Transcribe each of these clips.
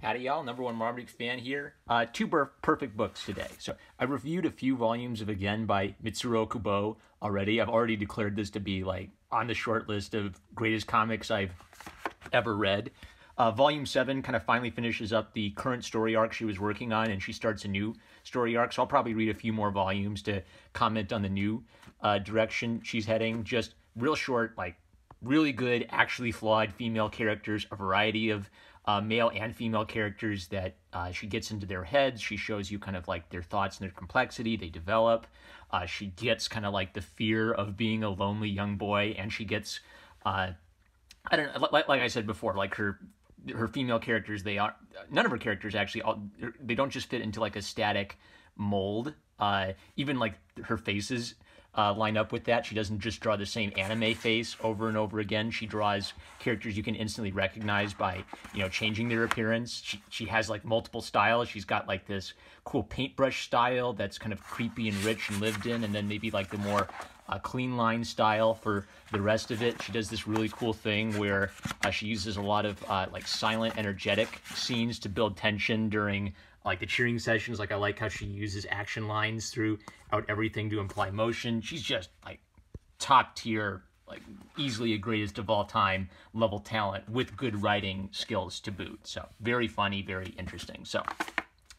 Patty Y'all, number one Marmaduke fan here. Uh, two per- perfect books today. So I reviewed a few volumes of Again by Mitsuru Kubo already. I've already declared this to be like on the short list of greatest comics I've ever read. Uh, volume seven kind of finally finishes up the current story arc she was working on, and she starts a new story arc. So I'll probably read a few more volumes to comment on the new uh, direction she's heading. Just real short, like really good, actually flawed female characters, a variety of uh, male and female characters that uh, she gets into their heads. She shows you kind of like their thoughts and their complexity. They develop. Uh, she gets kind of like the fear of being a lonely young boy, and she gets, uh, I don't know, like, like I said before, like her her female characters. They are none of her characters actually. All, they don't just fit into like a static mold. Uh, even like her faces uh, line up with that. She doesn't just draw the same anime face over and over again. She draws characters you can instantly recognize by, you know, changing their appearance. She, she has like multiple styles. She's got like this cool paintbrush style that's kind of creepy and rich and lived in, and then maybe like the more uh, clean line style for the rest of it. She does this really cool thing where uh, she uses a lot of uh, like silent, energetic scenes to build tension during like the cheering sessions. Like I like how she uses action lines throughout everything to imply motion. She's just like top tier, like easily a greatest of all time level talent with good writing skills to boot. So very funny, very interesting. So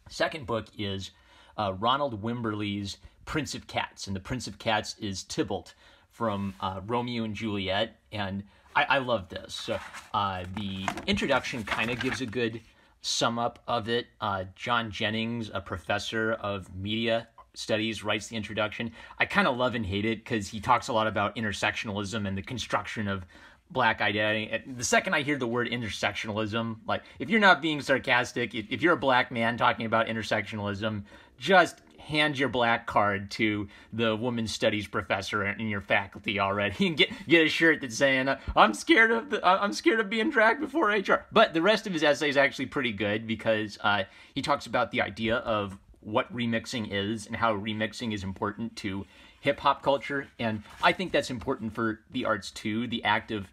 second book is uh, Ronald Wimberly's Prince of Cats, and the Prince of Cats is Tybalt from uh, Romeo and Juliet, and I, I love this. So uh, the introduction kind of gives a good sum up of it. Uh, John Jennings, a professor of media studies, writes the introduction. I kind of love and hate it because he talks a lot about intersectionalism and the construction of black identity. The second I hear the word intersectionalism, like if you're not being sarcastic, if, if you're a black man talking about intersectionalism, just hand your black card to the women's studies professor in your faculty already and get get a shirt that's saying I'm scared of the, I'm scared of being dragged before HR. But the rest of his essay is actually pretty good because uh, he talks about the idea of what remixing is and how remixing is important to hip hop culture, and I think that's important for the arts too. The act of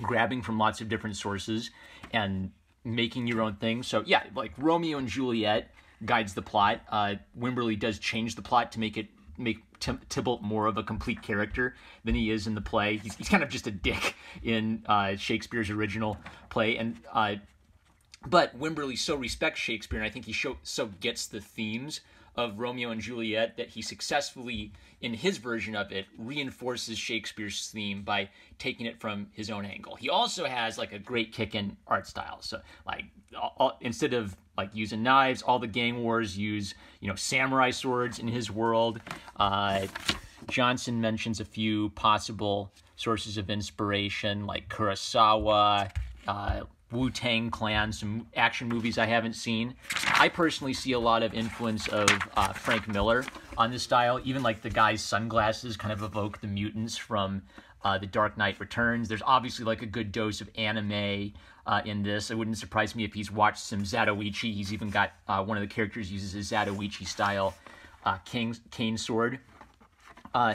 grabbing from lots of different sources and making your own thing. So yeah, like Romeo and Juliet guides the plot. Uh, Wimberly does change the plot to make it make Tybalt more of a complete character than he is in the play. He's, he's kind of just a dick in uh, Shakespeare's original play, and uh, but Wimberly so respects Shakespeare, and I think he show, so gets the themes of Romeo and Juliet that he successfully, in his version of it, reinforces Shakespeare's theme by taking it from his own angle. He also has like a great kick-in art style. So like all, instead of like using knives, all the gang wars use you know samurai swords in his world. Uh, Johnson mentions a few possible sources of inspiration like Kurosawa. Uh, Wu Tang Clan, some action movies I haven't seen. I personally see a lot of influence of uh, Frank Miller on this style. Even like the guy's sunglasses kind of evoke the mutants from uh, The Dark Knight Returns. There's obviously like a good dose of anime uh, in this. It wouldn't surprise me if he's watched some Zatoichi. He's even got uh, one of the characters uses a Zatoichi style uh, cane, cane sword. Uh,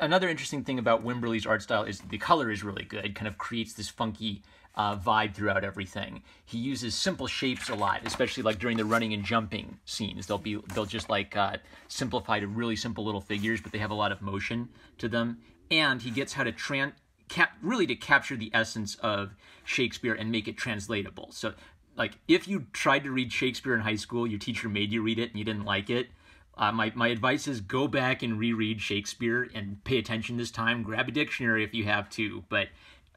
another interesting thing about Wimberly's art style is the color is really good. Kind of creates this funky uh, vibe throughout everything. He uses simple shapes a lot, especially like during the running and jumping scenes. They'll be they'll just like uh, simplify to really simple little figures, but they have a lot of motion to them. And he gets how to tran cap really to capture the essence of Shakespeare and make it translatable. So like if you tried to read Shakespeare in high school, your teacher made you read it and you didn't like it. Uh, my, my advice is go back and reread Shakespeare and pay attention this time. Grab a dictionary if you have to, but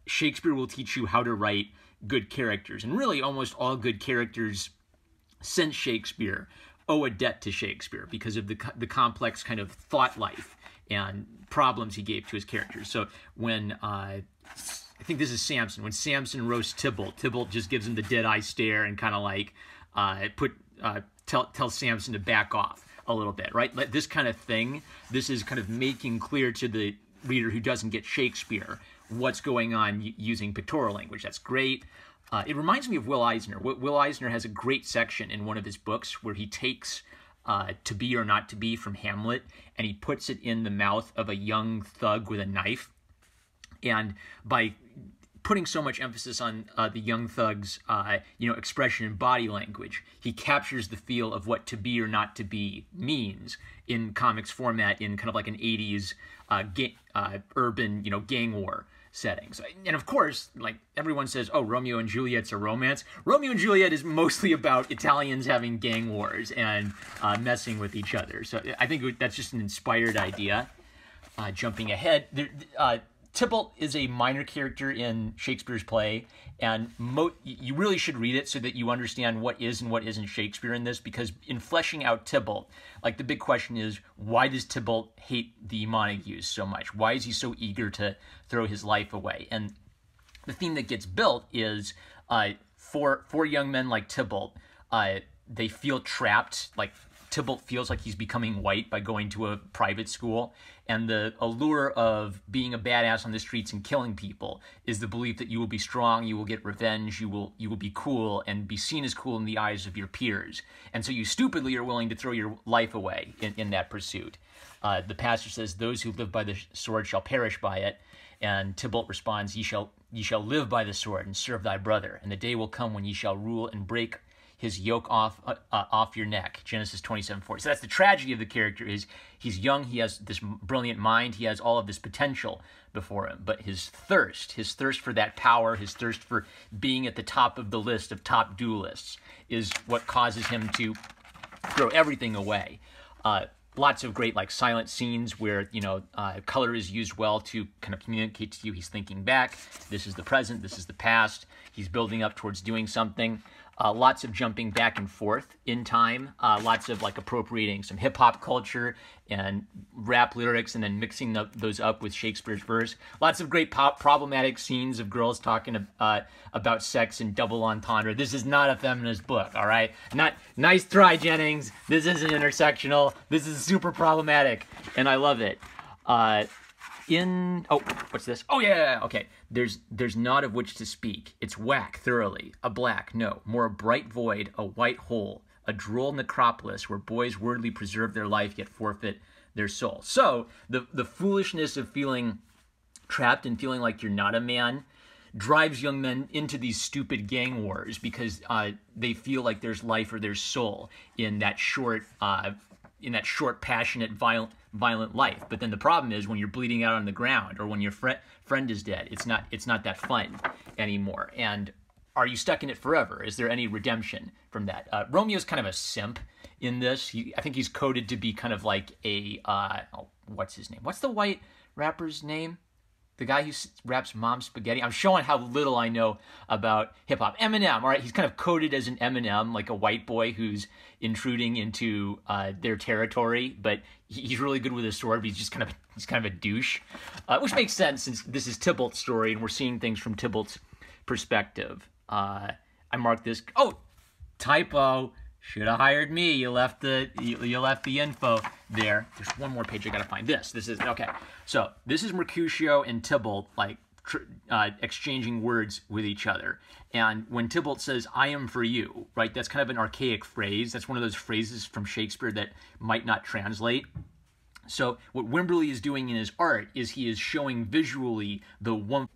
Shakespeare will teach you how to write good characters. And really, almost all good characters since Shakespeare owe a debt to Shakespeare because of the, the complex kind of thought life and problems he gave to his characters. So when uh, I think this is Samson, when Samson roasts Tybalt, Tybalt just gives him the dead eye stare and kind of like uh, put uh, tell tell Samson to back off a little bit, right? Like this kind of thing. This is kind of making clear to the reader who doesn't get Shakespeare what's going on using pictorial language. That's great. Uh, it reminds me of Will Eisner. Will Eisner has a great section in one of his books where he takes uh, to be or not to be from Hamlet and he puts it in the mouth of a young thug with a knife. And by putting so much emphasis on uh, the young thug's, uh, you know, expression and body language. He captures the feel of what to be or not to be means in comics format, in kind of like an '80s uh, ga- uh, urban, you know, gang war settings. And of course, like everyone says, oh, Romeo and Juliet's a romance. Romeo and Juliet is mostly about Italians having gang wars and uh, messing with each other. So I think that's just an inspired idea. Uh, jumping ahead, there, uh, Tybalt is a minor character in Shakespeare's play, and mo- you really should read it so that you understand what is and what isn't Shakespeare in this. Because in fleshing out Tybalt, like the big question is, why does Tybalt hate the Montagues so much? Why is he so eager to throw his life away? And the theme that gets built is uh, for for young men like Tybalt, uh, they feel trapped, like Tybalt feels like he's becoming white by going to a private school. And the allure of being a badass on the streets and killing people is the belief that you will be strong, you will get revenge, you will you will be cool and be seen as cool in the eyes of your peers. And so you stupidly are willing to throw your life away in, in that pursuit. Uh, the pastor says, "Those who live by the sword shall perish by it." And Tybalt responds, "Ye shall ye shall live by the sword and serve thy brother, and the day will come when ye shall rule and break his yoke off uh, uh, off your neck. Genesis 27:40. So that's the tragedy of the character is he's young, he has this brilliant mind, he has all of this potential before him, but his thirst, his thirst for that power, his thirst for being at the top of the list of top duelists is what causes him to throw everything away. Uh, lots of great like silent scenes where you know uh, color is used well to kind of communicate to you he's thinking back this is the present this is the past he's building up towards doing something uh, lots of jumping back and forth in time. Uh, lots of like appropriating some hip hop culture and rap lyrics, and then mixing the, those up with Shakespeare's verse. Lots of great pop problematic scenes of girls talking uh, about sex and double entendre. This is not a feminist book, all right? Not nice try, Jennings. This isn't intersectional. This is super problematic, and I love it. In oh what's this? Oh yeah okay. There's there's not of which to speak. It's whack thoroughly. A black no. More a bright void a white hole. A droll necropolis where boys wordly preserve their life yet forfeit their soul. So the the foolishness of feeling trapped and feeling like you're not a man drives young men into these stupid gang wars because uh, they feel like there's life or there's soul in that short uh, in that short, passionate, violent, violent life. But then the problem is when you're bleeding out on the ground or when your fr- friend is dead, it's not it's not that fun anymore. And are you stuck in it forever? Is there any redemption from that? Uh, Romeo's kind of a simp in this. He, I think he's coded to be kind of like a uh, oh, what's his name? What's the white rapper's name? The guy who raps Mom Spaghetti. I'm showing how little I know about hip hop. Eminem, all right, he's kind of coded as an Eminem, like a white boy who's intruding into uh, their territory, but he's really good with his sword. But he's just kind of he's kind of a douche, uh, which makes sense since this is Tybalt's story and we're seeing things from Tybalt's perspective. Uh, I marked this. Oh, typo. Should have hired me. You left the you, you, left the info there. There's one more page I gotta find. This this is okay. So this is Mercutio and Tybalt like uh, exchanging words with each other. And when Tybalt says "I am for you," right? That's kind of an archaic phrase. That's one of those phrases from Shakespeare that might not translate. So what Wimberly is doing in his art is he is showing visually the one.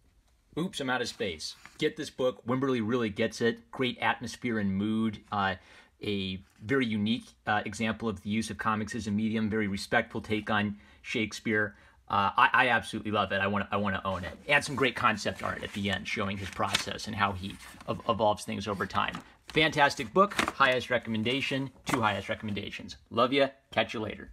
Oops, I'm out of space. Get this book. Wimberly really gets it. Great atmosphere and mood. Uh, a very unique uh, example of the use of comics as a medium, very respectful take on Shakespeare. Uh, I, I, absolutely love it. I want to I want to own it. And some great concept art at the end, showing his process and how he ev- evolves things over time. Fantastic book. Highest recommendation. Two highest recommendations. Love you. Catch you later.